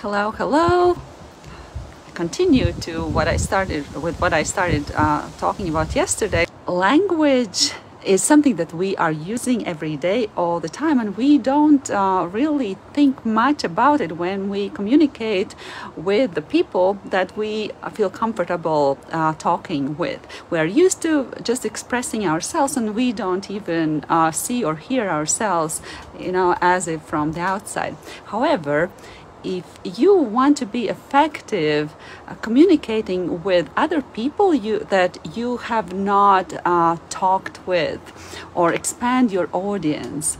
Hello, hello. I Continue to what I started with what I started uh, talking about yesterday. Language is something that we are using every day all the time and we don't uh, really think much about it when we communicate with the people that we feel comfortable uh, talking with we are used to just expressing ourselves and we don't even uh, see or hear ourselves you know as if from the outside however if you want to be effective uh, communicating with other people you that you have not uh, talked with or expand your audience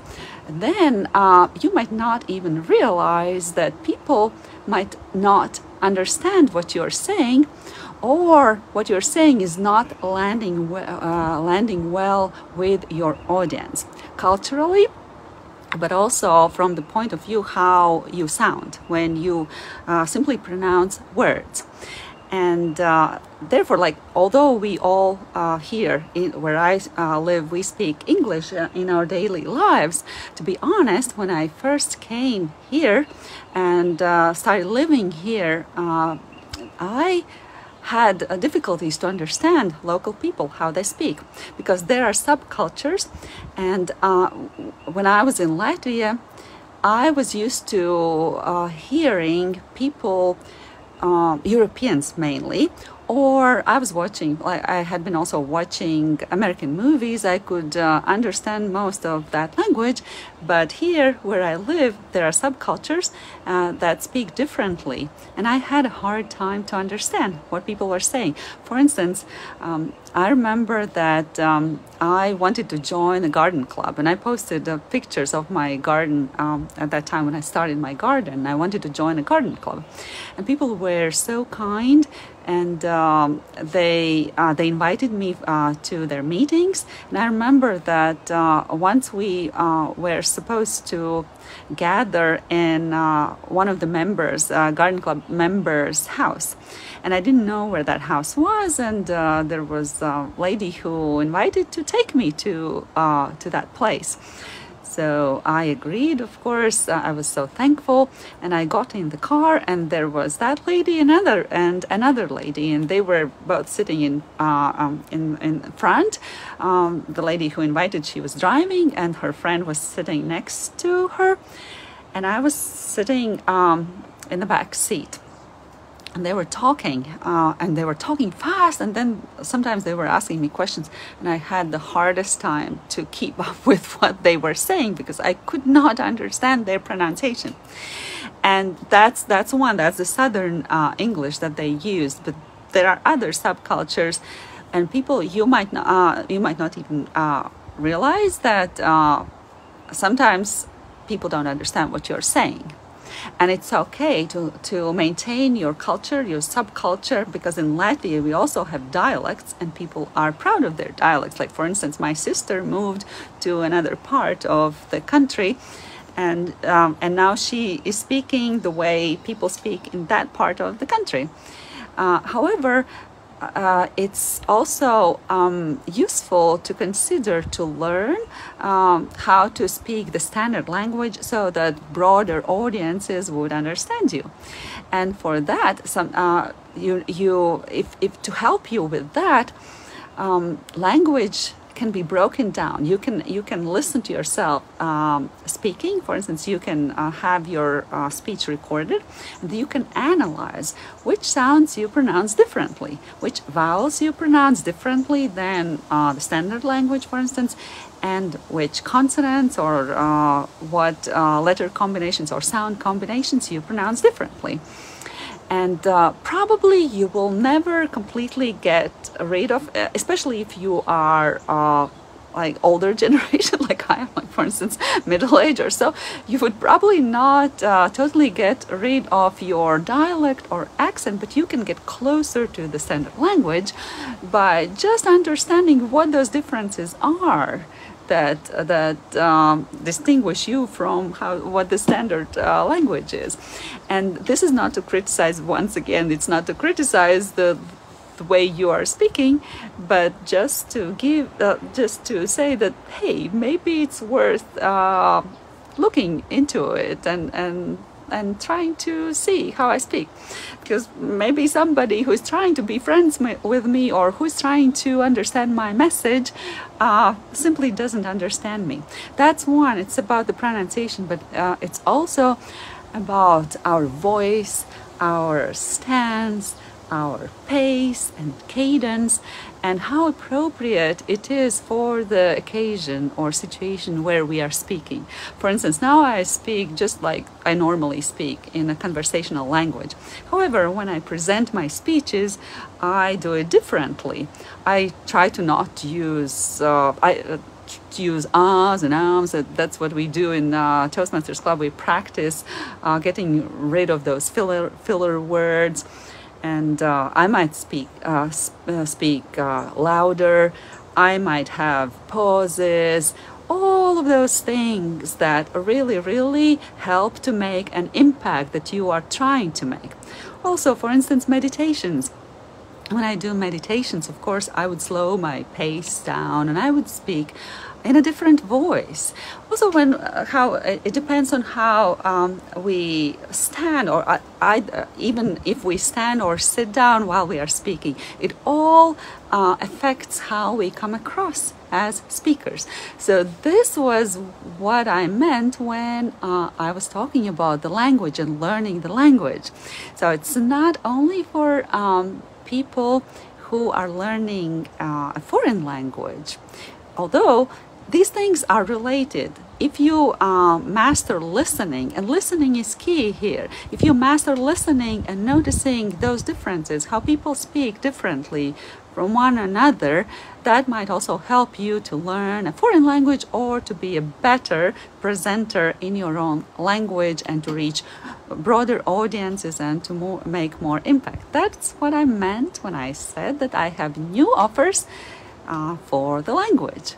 then uh, you might not even realize that people might not understand what you're saying or what you're saying is not landing, uh, landing well with your audience. Culturally but also from the point of view how you sound when you uh, simply pronounce words. And uh, therefore like although we all uh, here in, where i uh, live we speak english uh, in our daily lives to be honest when i first came here and uh, started living here i had uh, difficulties to understand local people, how they speak, because there are subcultures. And uh, when I was in Latvia, I was used to uh, hearing people, uh, Europeans mainly, or I was watching, like I had been also watching American movies. I could uh, understand most of that language, but here where I live, there are subcultures uh, that speak differently, and I had a hard time to understand what people were saying. For instance, um, I remember that um, I wanted to join a garden club, and I posted uh, pictures of my garden um, at that time when I started my garden. I wanted to join a garden club, and people were so kind and um, they uh, they invited me uh, to their meetings. And I remember that uh, once we uh, were supposed to gather in uh, one of the members, garden club members' house, and I didn't know where that house was. And there was a lady who invited to take me to to that place. So I agreed, of course. Uh, I was so thankful, and I got in the car, and there was that lady, another, and another lady, and they were both sitting in uh, um, in in front. Um, the lady who invited, she was driving, and her friend was sitting next to her, and I was sitting um, in the back seat and they were talking uh, and they were talking fast and then sometimes they were asking me questions and i had the hardest time to keep up with what they were saying because i could not understand their pronunciation. And that's that's one that's the southern uh, english that they used but there are other subcultures and people you might not uh, you might not even uh, realize that uh, sometimes people don't understand what you're saying and it's okay to, to maintain your culture, your subculture, because in Latvia we also have dialects and people are proud of their dialects. Like, for instance, my sister moved to another part of the country and um, and now she is speaking the way people speak in that part of the country. Uh, however, uh, it's also um, useful to consider to learn um, how to speak the standard language so that broader audiences would understand you. And for that some uh, you you if, if to help you with that um, language can be broken down. You can you can listen to yourself um, speaking. For instance, you can uh, have your uh, speech recorded, and you can analyze which sounds you pronounce differently, which vowels you pronounce differently than uh, the standard language, for instance, and which consonants or uh, what uh, letter combinations or sound combinations you pronounce differently and uh, probably you will never completely get rid of uh, especially if you are uh, like older generation like I am like for instance middle age or so you would probably not uh, totally get rid of your dialect or accent but you can get closer to the standard language by just understanding what those differences are that that um, distinguish you from how what the standard uh, language is. And this is not to criticize once again it's not to criticize the the way you are speaking but just to give uh, just to say that hey maybe it's worth uh, looking into it and and and trying to see how I speak. Because maybe somebody who's trying to be friends with me or who's trying to understand my message uh, simply doesn't understand me. That's one, it's about the pronunciation, but uh, it's also about our voice, our stance, our pace and cadence and how appropriate it is for the occasion or situation where we are speaking. For instance, now I speak just like I normally speak in a conversational language. However, when I present my speeches, I do it differently. I try to not use uh, I, uh, use ahs and ums. That's what we do in uh, Toastmasters Club. We practice uh, getting rid of those filler filler words and uh, I might speak uh, uh, speak uh, louder. I might have pauses. All of those things that really, really help to make an impact that you are trying to make. Also, for instance, meditations when I do meditations, of course, I would slow my pace down and I would speak in a different voice. Also, when uh, how it depends on how um, we stand, or I, uh, even if we stand or sit down while we are speaking, it all uh, affects how we come across as speakers. So this was what I meant when uh, I was talking about the language and learning the language. So it's not only for um, people who are learning uh, a foreign language, although these things are related. If you uh, master listening, and listening is key here, if you master listening and noticing those differences, how people speak differently from one another, that might also help you to learn a foreign language or to be a better presenter in your own language and to reach broader audiences and to more, make more impact. That's what I meant when I said that I have new offers uh, for the language.